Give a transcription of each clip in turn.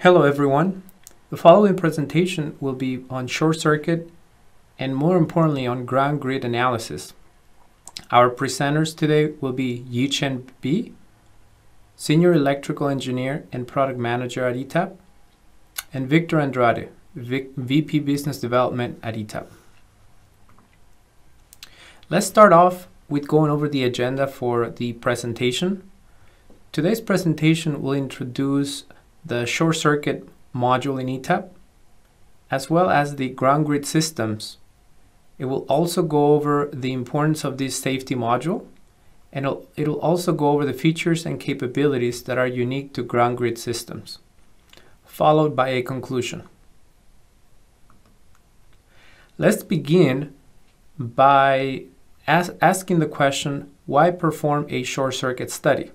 Hello everyone. The following presentation will be on short circuit and more importantly on ground grid analysis. Our presenters today will be Yichen Bi, Senior Electrical Engineer and Product Manager at ETAP, and Victor Andrade, VP Business Development at ETAP. Let's start off with going over the agenda for the presentation. Today's presentation will introduce the short circuit module in ETAP, as well as the ground grid systems. It will also go over the importance of this safety module, and it'll, it'll also go over the features and capabilities that are unique to ground grid systems, followed by a conclusion. Let's begin by as asking the question, why perform a short circuit study?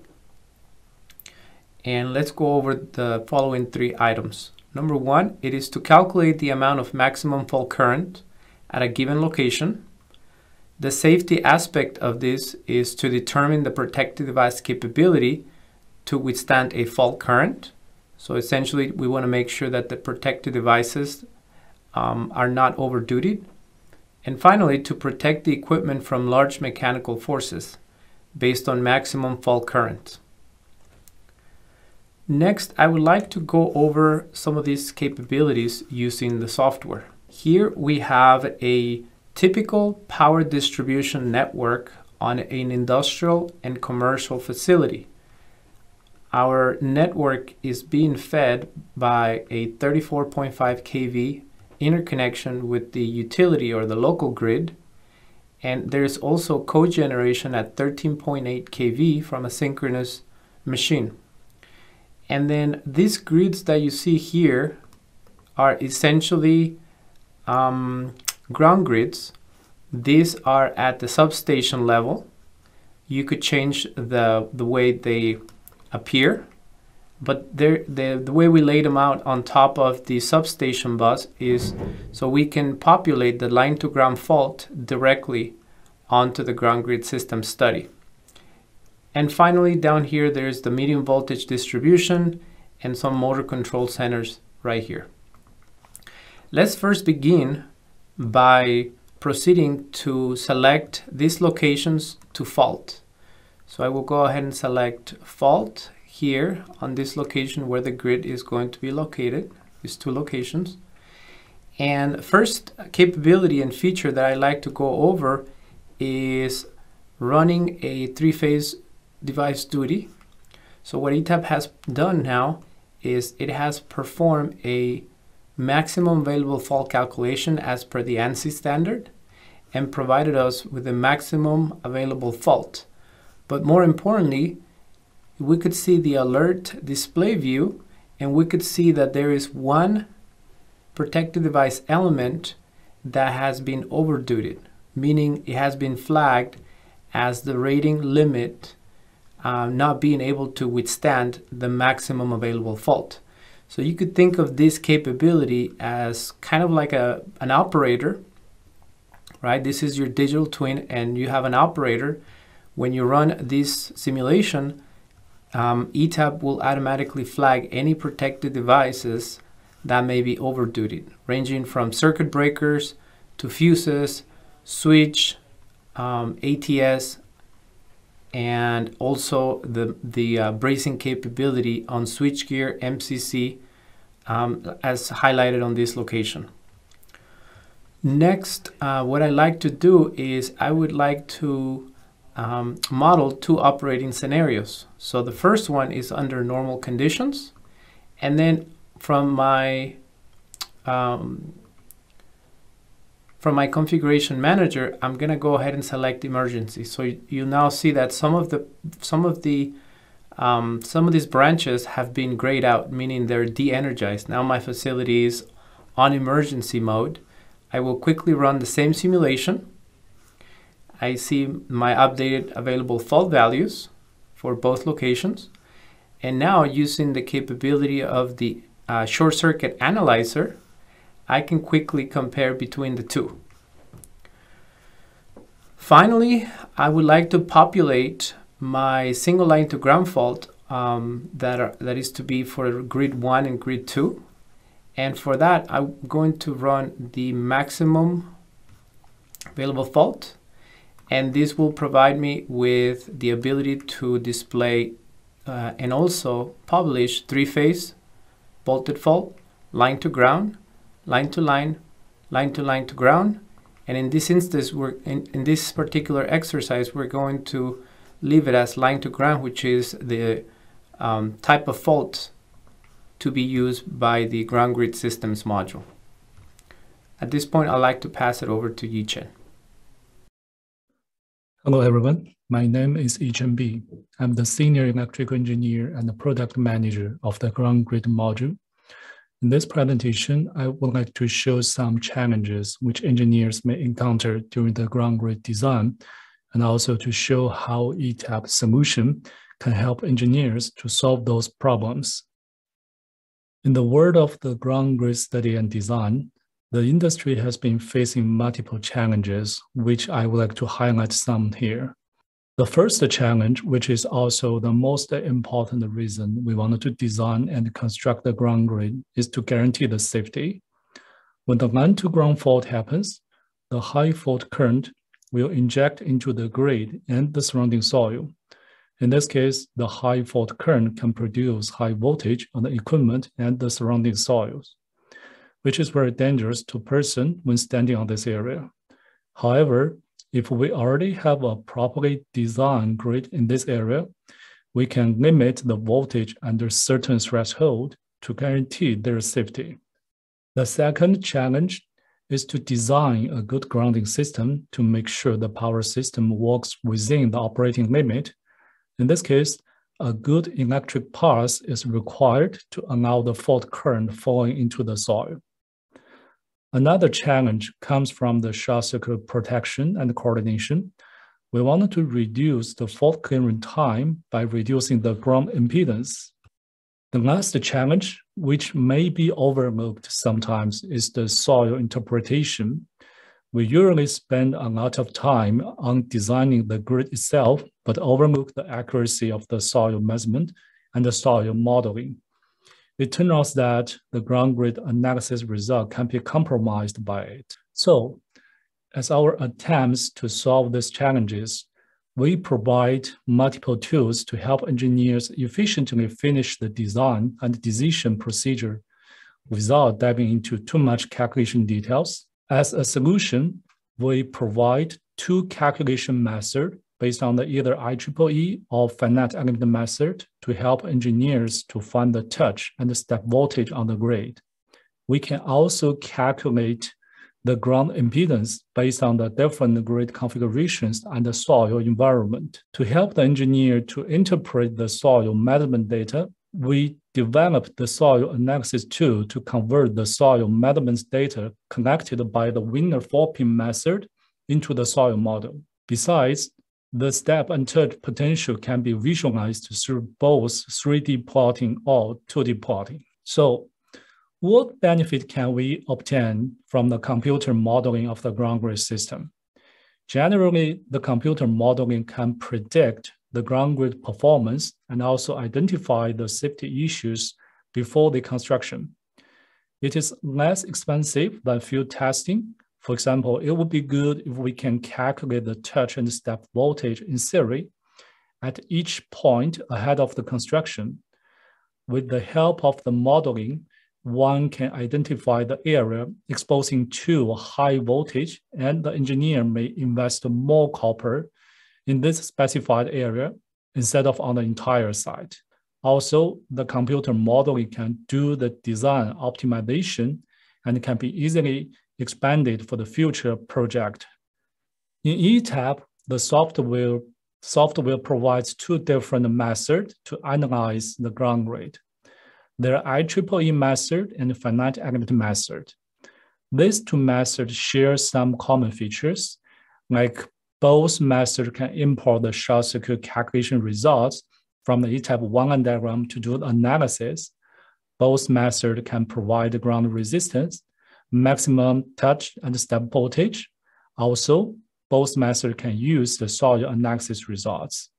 And let's go over the following three items. Number one, it is to calculate the amount of maximum fault current at a given location. The safety aspect of this is to determine the protective device capability to withstand a fault current. So essentially, we want to make sure that the protective devices um, are not overduty. And finally, to protect the equipment from large mechanical forces based on maximum fault current. Next, I would like to go over some of these capabilities using the software. Here we have a typical power distribution network on an industrial and commercial facility. Our network is being fed by a 34.5 kV interconnection with the utility or the local grid. And there's also cogeneration at 13.8 kV from a synchronous machine. And then these grids that you see here are essentially um, ground grids. These are at the substation level. You could change the, the way they appear, but the, the way we laid them out on top of the substation bus is so we can populate the line to ground fault directly onto the ground grid system study. And finally, down here, there's the medium voltage distribution and some motor control centers right here. Let's first begin by proceeding to select these locations to fault. So I will go ahead and select fault here on this location where the grid is going to be located, these two locations. And first capability and feature that I like to go over is running a three-phase device duty. So what ETAP has done now is it has performed a maximum available fault calculation as per the ANSI standard and provided us with the maximum available fault. But more importantly, we could see the alert display view and we could see that there is one protected device element that has been overduted, meaning it has been flagged as the rating limit uh, not being able to withstand the maximum available fault. So you could think of this capability as kind of like a, an operator, right? This is your digital twin and you have an operator. When you run this simulation, um, ETAP will automatically flag any protected devices that may be overduty, ranging from circuit breakers to fuses, switch, um, ATS, and also the, the uh, bracing capability on switchgear MCC um, as highlighted on this location. Next, uh, what I like to do is I would like to um, model two operating scenarios. So the first one is under normal conditions, and then from my um, from my configuration manager, I'm gonna go ahead and select emergency. So you, you now see that some of the some of the um, some of these branches have been grayed out, meaning they're de-energized. Now my facility is on emergency mode. I will quickly run the same simulation. I see my updated available fault values for both locations. And now using the capability of the uh, short circuit analyzer, I can quickly compare between the two. Finally, I would like to populate my single line to ground fault um, that are that is to be for grid one and grid two. And for that, I'm going to run the maximum available fault. And this will provide me with the ability to display uh, and also publish three-phase bolted fault, line to ground, line to line, line to line to ground. And in this instance, we're in, in this particular exercise, we're going to leave it as line to ground, which is the um, type of fault to be used by the ground grid systems module. At this point, I'd like to pass it over to Yichen. Hello, everyone. My name is Yichen Bi. I'm the Senior Electrical Engineer and the Product Manager of the Ground Grid module. In this presentation, I would like to show some challenges which engineers may encounter during the ground grid design, and also to show how ETAP solution can help engineers to solve those problems. In the world of the ground grid study and design, the industry has been facing multiple challenges, which I would like to highlight some here. The first challenge, which is also the most important reason we wanted to design and construct the ground grid, is to guarantee the safety. When the line to ground fault happens, the high fault current will inject into the grid and the surrounding soil, in this case, the high fault current can produce high voltage on the equipment and the surrounding soils, which is very dangerous to person when standing on this area. However, if we already have a properly designed grid in this area, we can limit the voltage under certain threshold to guarantee their safety. The second challenge is to design a good grounding system to make sure the power system works within the operating limit in this case, a good electric pulse is required to allow the fault current flowing into the soil. Another challenge comes from the short circuit protection and coordination. We wanted to reduce the fault clearing time by reducing the ground impedance. The last challenge, which may be overlooked sometimes, is the soil interpretation we usually spend a lot of time on designing the grid itself, but overlook the accuracy of the soil measurement and the soil modeling. It turns out that the ground grid analysis result can be compromised by it. So, as our attempts to solve these challenges, we provide multiple tools to help engineers efficiently finish the design and decision procedure without diving into too much calculation details as a solution, we provide two calculation methods based on the either IEEE or finite element method to help engineers to find the touch and the step voltage on the grid. We can also calculate the ground impedance based on the different grid configurations and the soil environment. To help the engineer to interpret the soil measurement data, we developed the soil analysis tool to convert the soil measurements data collected by the Wenner four-pin method into the soil model. Besides, the step and touch potential can be visualized through both 3D plotting or 2D plotting. So what benefit can we obtain from the computer modeling of the ground grid system? Generally, the computer modeling can predict the ground grid performance and also identify the safety issues before the construction. It is less expensive than field testing. For example, it would be good if we can calculate the touch and step voltage in theory at each point ahead of the construction. With the help of the modeling, one can identify the area exposing to high voltage and the engineer may invest more copper in this specified area instead of on the entire site. Also, the computer modeling can do the design optimization and can be easily expanded for the future project. In ETAP, the software, software provides two different methods to analyze the ground grid. There are IEEE method and finite element method. These two methods share some common features, like both methods can import the short circuit calculation results from the ETAP 1 diagram to do analysis. Both methods can provide ground resistance, maximum touch and step voltage. Also, both methods can use the soil analysis results.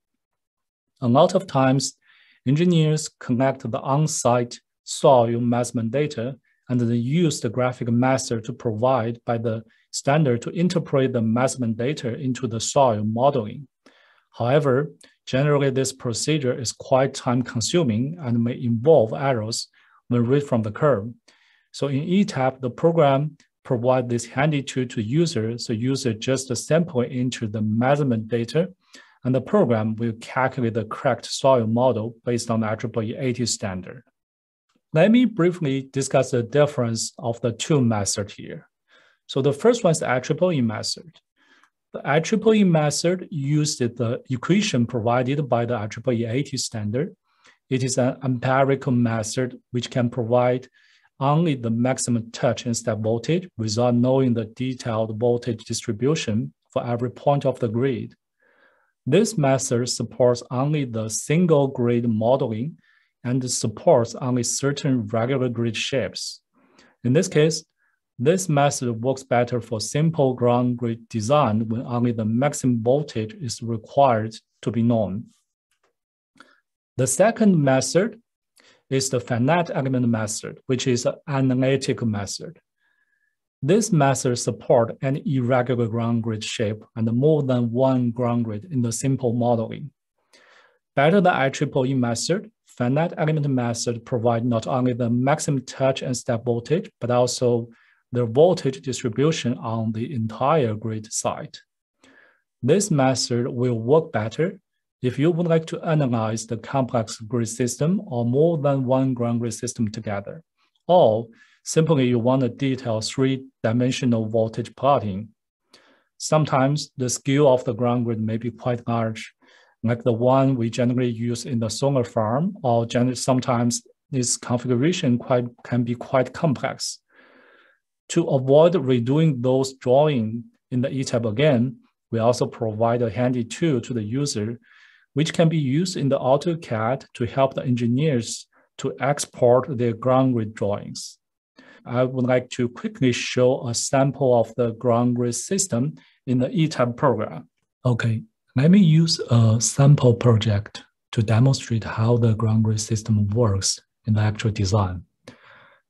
A lot of times, engineers connect the on-site soil measurement data and then use the graphic master to provide by the standard to interpret the measurement data into the soil modeling. However, generally this procedure is quite time consuming and may involve errors when read from the curve. So in ETAP, the program provide this handy tool to user, so user just sample into the measurement data, and the program will calculate the correct soil model based on the IEEE 80 standard. Let me briefly discuss the difference of the two methods here. So the first one is the IEEE method. The IEEE method used the equation provided by the IEEE 80 standard. It is an empirical method which can provide only the maximum touch and step voltage without knowing the detailed voltage distribution for every point of the grid. This method supports only the single grid modeling and supports only certain regular grid shapes. In this case, this method works better for simple ground grid design when only the maximum voltage is required to be known. The second method is the finite element method, which is an analytical method. This method supports an irregular ground grid shape and more than one ground grid in the simple modeling. Better than IEEE method, finite element method provide not only the maximum touch and step voltage, but also the voltage distribution on the entire grid site. This method will work better if you would like to analyze the complex grid system or more than one ground grid system together, or simply you want to detail three-dimensional voltage plotting. Sometimes the scale of the ground grid may be quite large, like the one we generally use in the solar farm, or sometimes this configuration quite, can be quite complex. To avoid redoing those drawing in the ETAP again, we also provide a handy tool to the user which can be used in the AutoCAD to help the engineers to export their ground grid drawings. I would like to quickly show a sample of the ground grid system in the ETAP program. Okay, let me use a sample project to demonstrate how the ground grid system works in the actual design.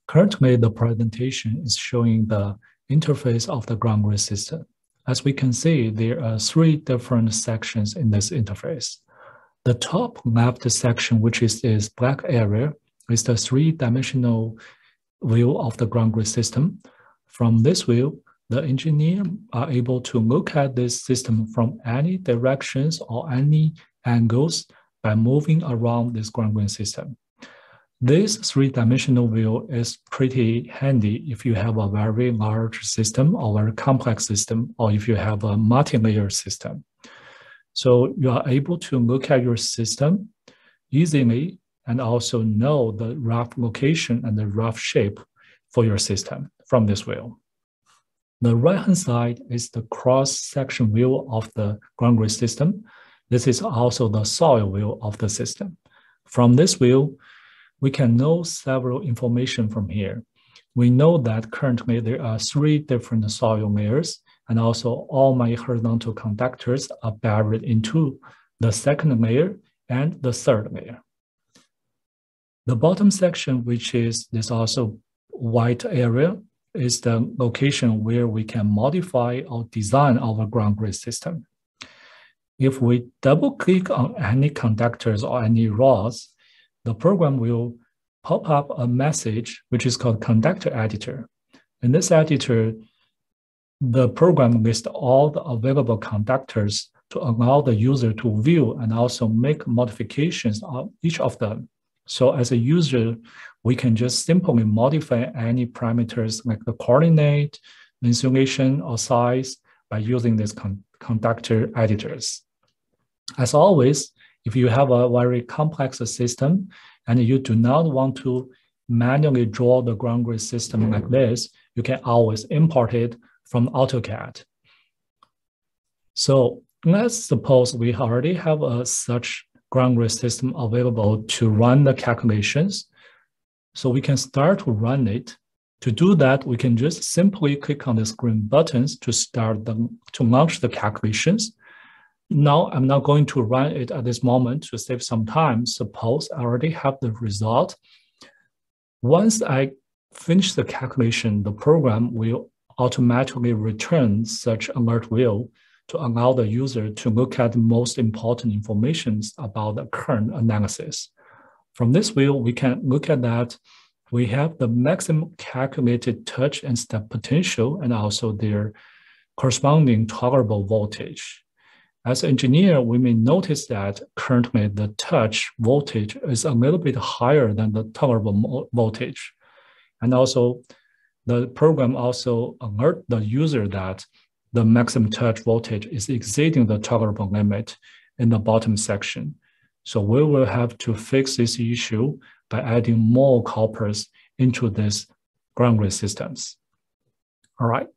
Currently, the presentation is showing the interface of the ground grid system. As we can see, there are three different sections in this interface. The top left section, which is this black area, is the three-dimensional view of the ground grid system. From this view, the engineer are able to look at this system from any directions or any angles by moving around this ground grid system. This three-dimensional view is pretty handy if you have a very large system or very complex system, or if you have a multi-layer system. So you are able to look at your system easily and also know the rough location and the rough shape for your system from this view. The right-hand side is the cross-section view of the ground grid system. This is also the soil view of the system. From this view, we can know several information from here. We know that currently there are three different soil layers and also all my horizontal conductors are buried into the second layer and the third layer. The bottom section, which is this also white area, is the location where we can modify or design our ground grid system. If we double click on any conductors or any rods, the program will pop up a message which is called conductor editor. In this editor, the program lists all the available conductors to allow the user to view and also make modifications on each of them. So as a user, we can just simply modify any parameters like the coordinate, insulation, or size by using these con conductor editors. As always, if you have a very complex system and you do not want to manually draw the ground grid system like this, you can always import it from AutoCAD. So let's suppose we already have a such ground grid system available to run the calculations. So we can start to run it. To do that, we can just simply click on the green buttons to start the, to launch the calculations. Now I'm not going to run it at this moment to save some time. Suppose I already have the result. Once I finish the calculation, the program will automatically return such alert view to allow the user to look at the most important information about the current analysis. From this wheel, we can look at that we have the maximum calculated touch and step potential and also their corresponding tolerable voltage. As an engineer, we may notice that currently the touch voltage is a little bit higher than the tolerable voltage. And also the program also alert the user that the maximum touch voltage is exceeding the tolerable limit in the bottom section. So we will have to fix this issue by adding more coppers into these ground grid systems. All right.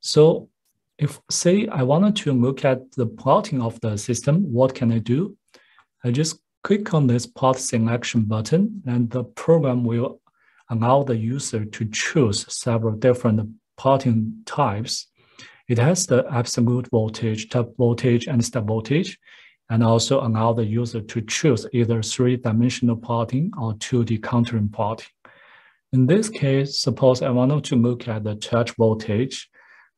So if say I wanted to look at the plotting of the system, what can I do? I just click on this plot selection button and the program will allow the user to choose several different plotting types. It has the absolute voltage, touch voltage, and step voltage, and also allow the user to choose either three-dimensional plotting or 2D contouring plotting. In this case, suppose I wanted to look at the touch voltage.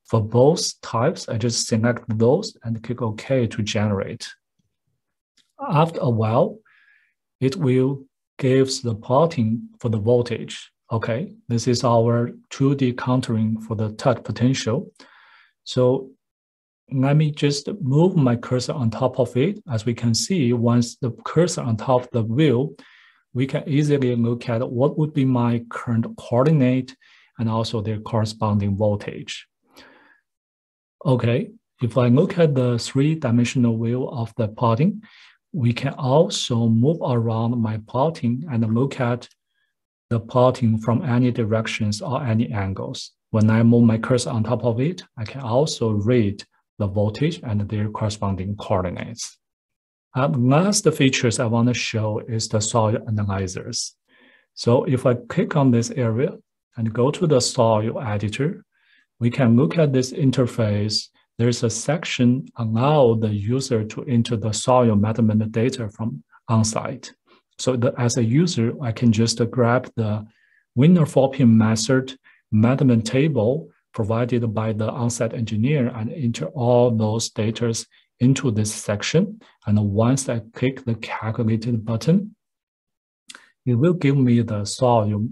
For both types, I just select those and click OK to generate. After a while, it will gives the plotting for the voltage. Okay, this is our 2D contouring for the touch potential. So let me just move my cursor on top of it. As we can see, once the cursor on top of the wheel, we can easily look at what would be my current coordinate and also their corresponding voltage. Okay, if I look at the three-dimensional view of the plotting, we can also move around my plotting and look at the plotting from any directions or any angles. When I move my cursor on top of it, I can also read the voltage and their corresponding coordinates. Uh, last features I want to show is the soil analyzers. So if I click on this area and go to the soil editor, we can look at this interface. There's a section allow the user to enter the soil measurement data from on-site. So the, as a user, I can just grab the Wenner-Fulpin method measurement table provided by the on-site engineer and enter all those data into this section. And once I click the calculated button, it will give me the soil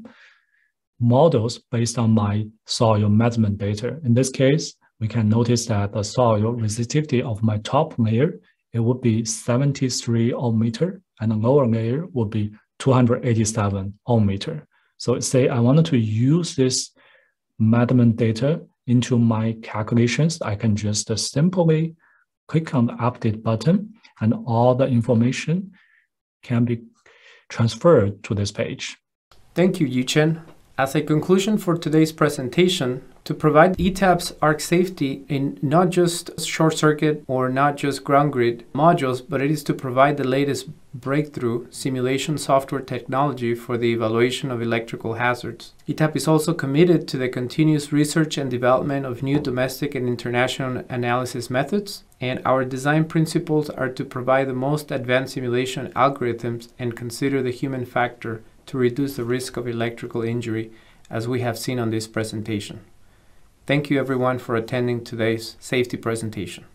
models based on my soil measurement data. In this case, we can notice that the soil resistivity of my top layer, it would be 73 ohm meter, and the lower layer would be 287 ohm meter. So say I wanted to use this measurement data into my calculations, I can just simply click on the update button and all the information can be transferred to this page. Thank you, Yichen. As a conclusion for today's presentation, to provide ETAP's arc safety in not just short circuit or not just ground grid modules, but it is to provide the latest breakthrough simulation software technology for the evaluation of electrical hazards. ETAP is also committed to the continuous research and development of new domestic and international analysis methods, and our design principles are to provide the most advanced simulation algorithms and consider the human factor to reduce the risk of electrical injury, as we have seen on this presentation. Thank you everyone for attending today's safety presentation.